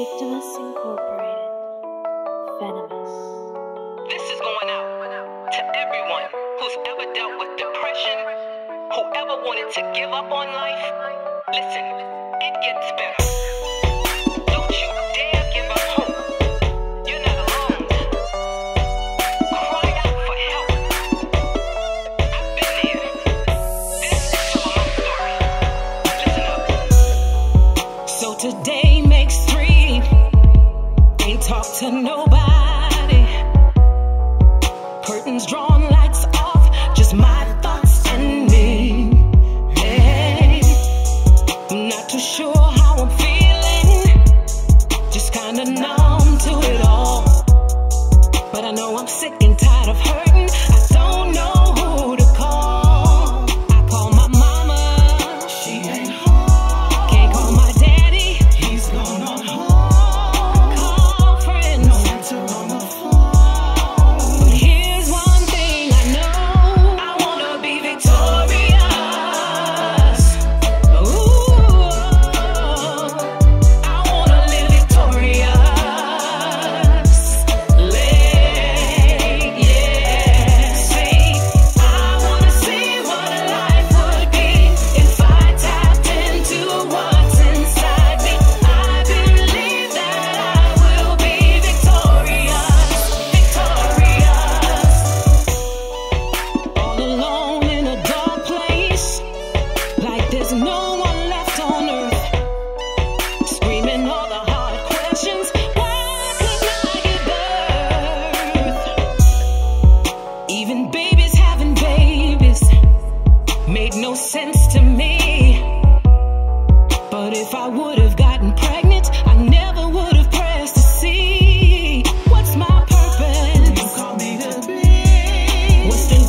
Victimus Incorporated. Venomous. This is going out to everyone who's ever dealt with depression, whoever wanted to give up on life. Listen, talk to nobody. Curtains drawn, lights off, just my thoughts and me. Hey, I'm not too sure how I'm feeling, just kinda numb to it all. But I know I'm sick and tired of hurting. I don't know. no sense to me. But if I would have gotten pregnant, I never would have pressed to see. What's my purpose? You call me to be. What's the